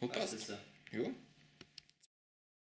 Jo. É Viu?